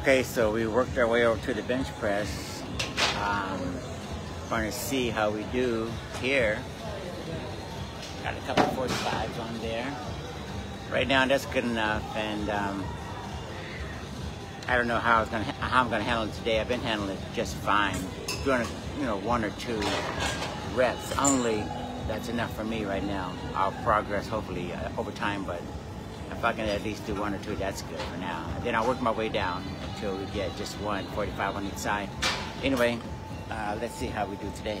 Okay, so we worked our way over to the bench press. Um, trying to see how we do here. Got a couple 45s on there. Right now, that's good enough, and um, I don't know how gonna how I'm gonna handle it today. I've been handling it just fine, doing you know one or two reps only. That's enough for me right now. I'll progress hopefully uh, over time, but if I can at least do one or two, that's good for now. Then I'll work my way down until we get just one 45 on each side. Anyway, uh, let's see how we do today.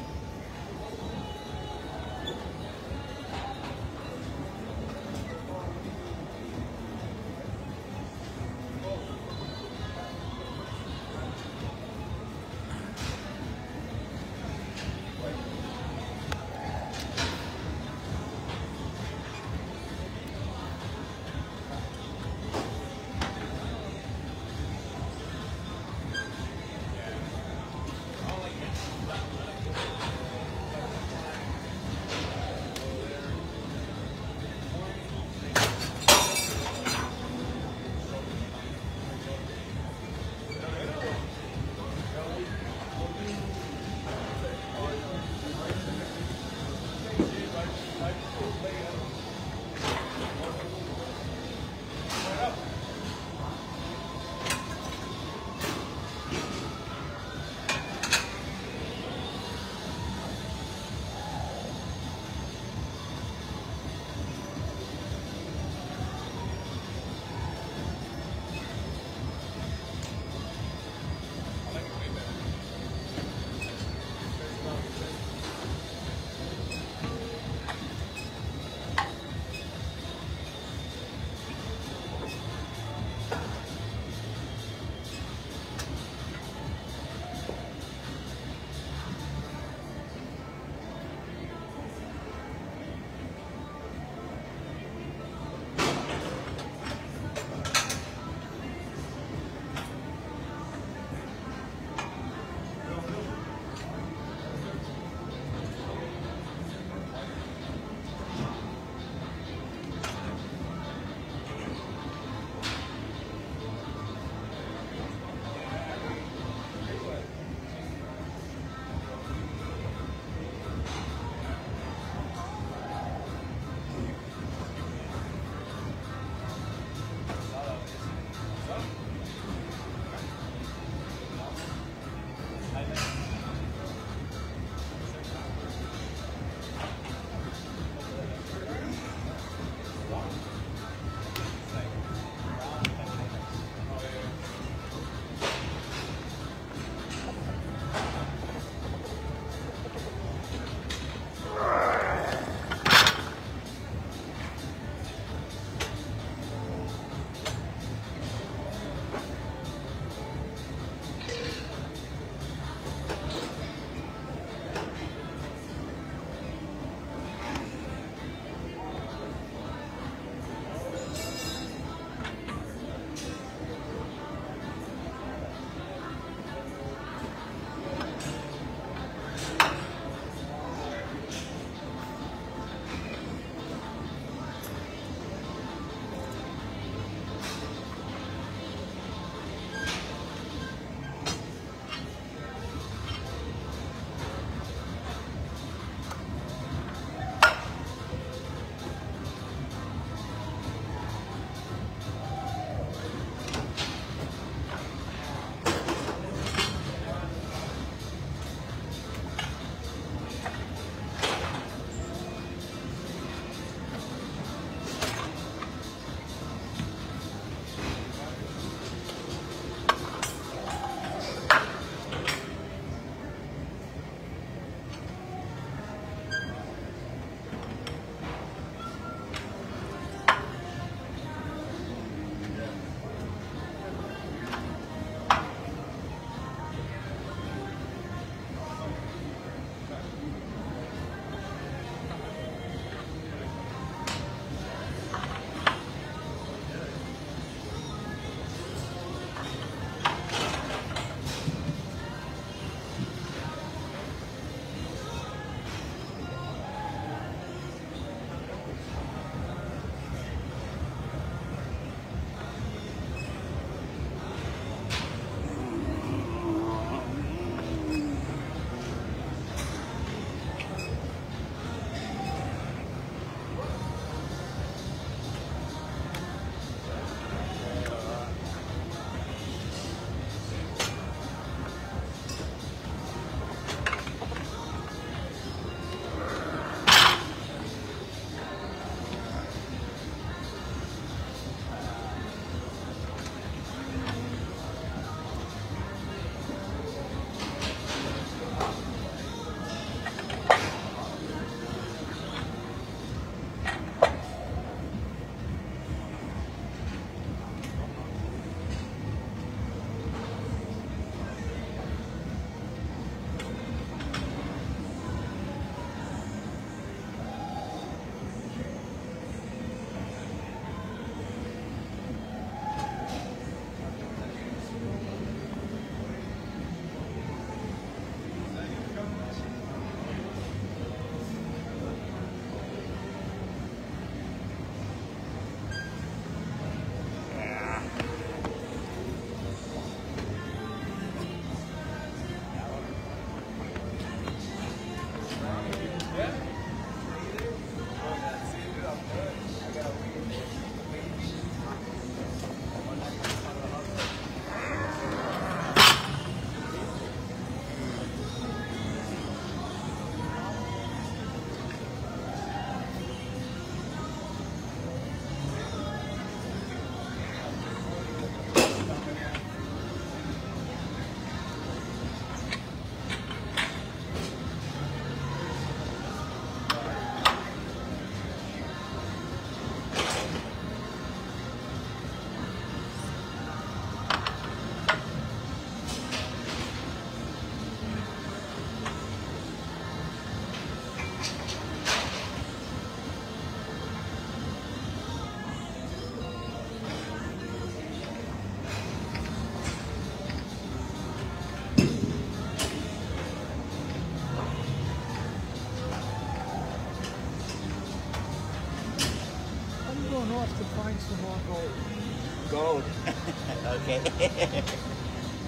Okay.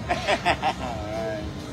Alright.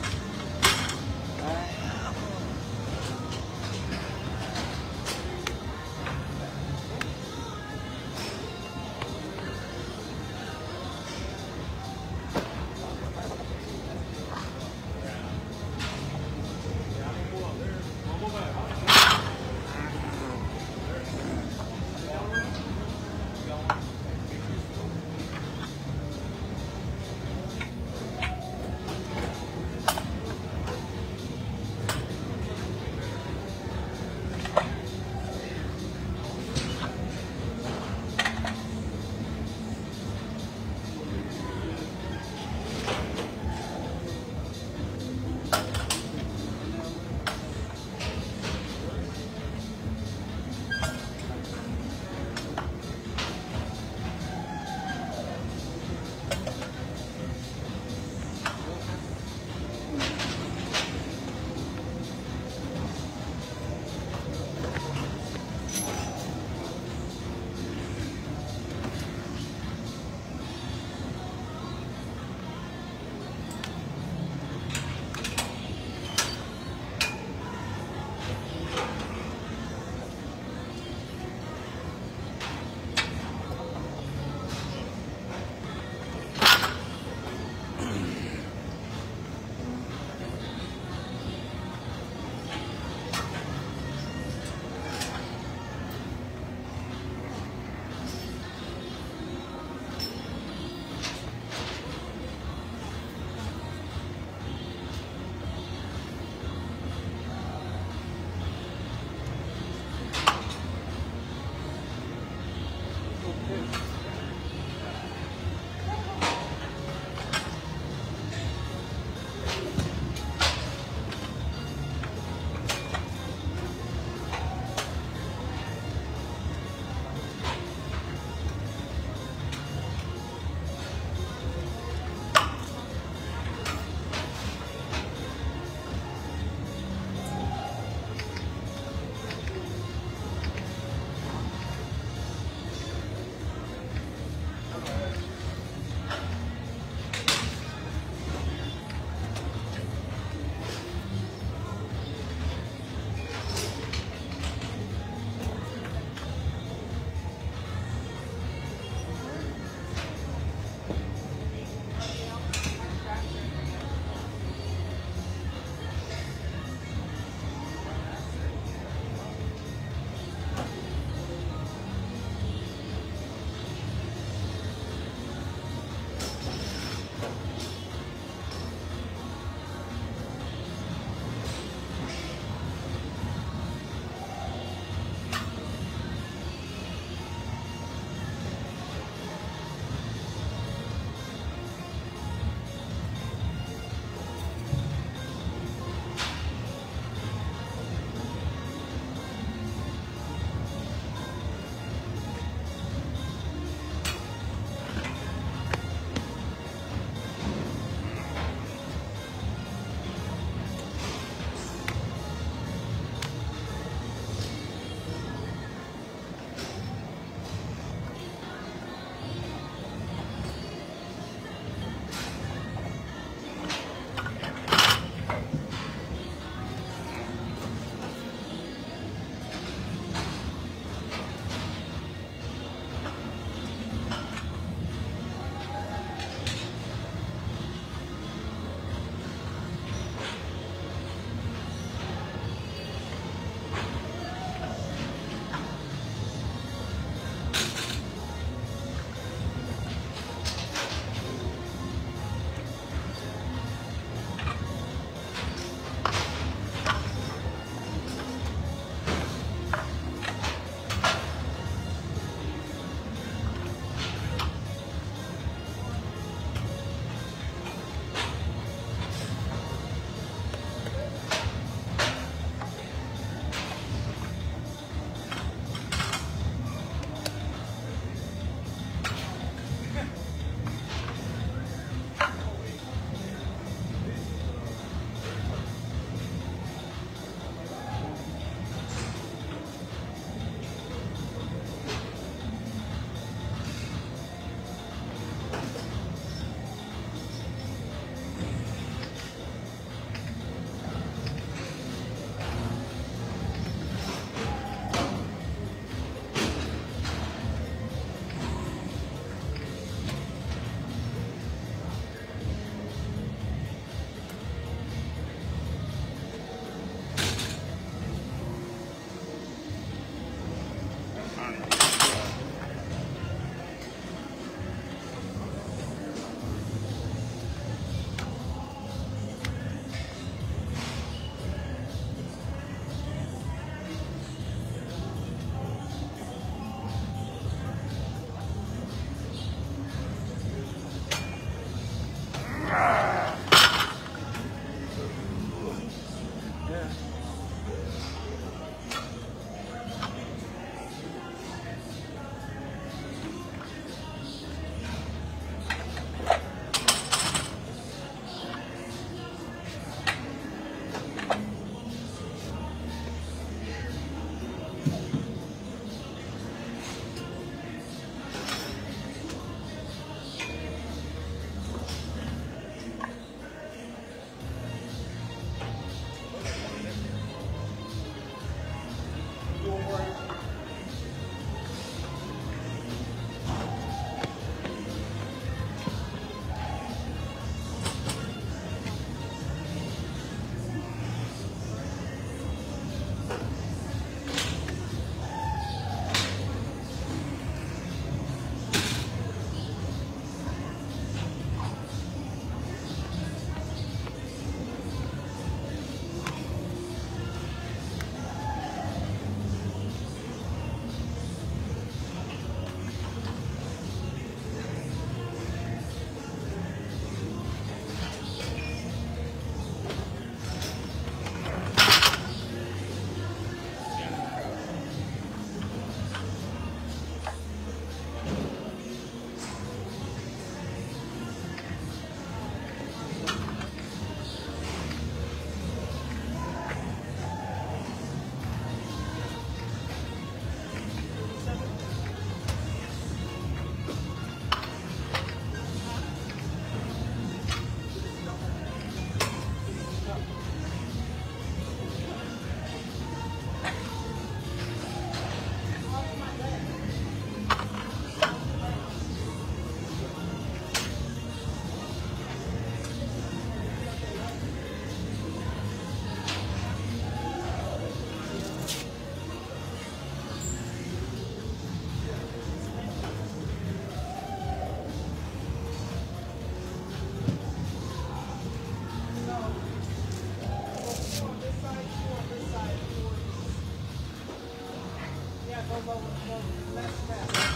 Well, well, let's wrap.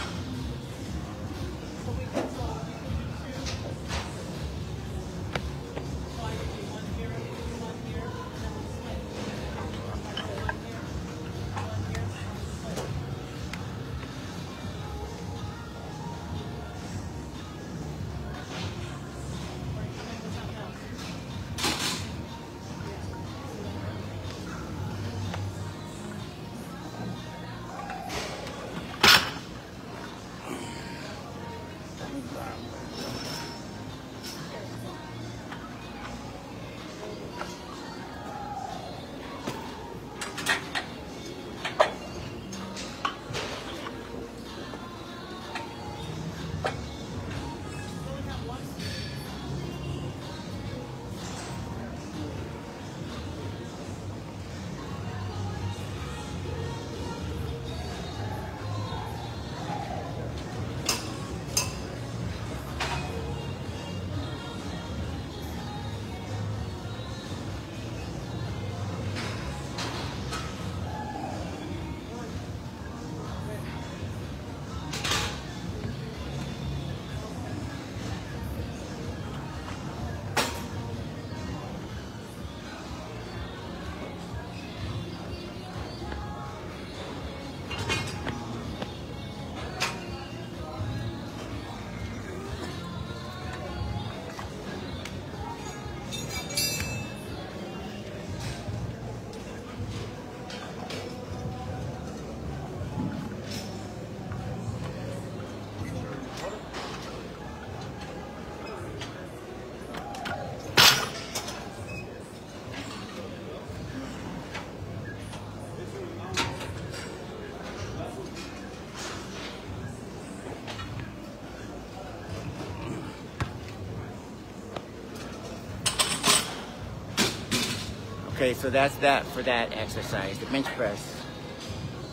Okay, so that's that for that exercise, the bench press.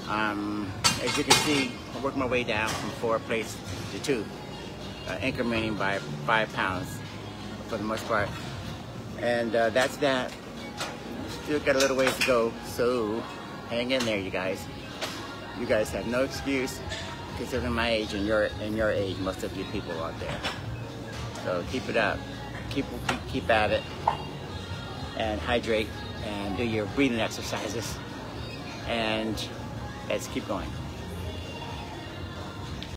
Um, as you can see, I work my way down from four plates to two, uh, incrementing by five pounds for the most part. And uh, that's that. Still got a little ways to go, so hang in there, you guys. You guys have no excuse considering my age and your and your age, most of you people out there. So keep it up, keep keep, keep at it, and hydrate and do your breathing exercises. And let's keep going.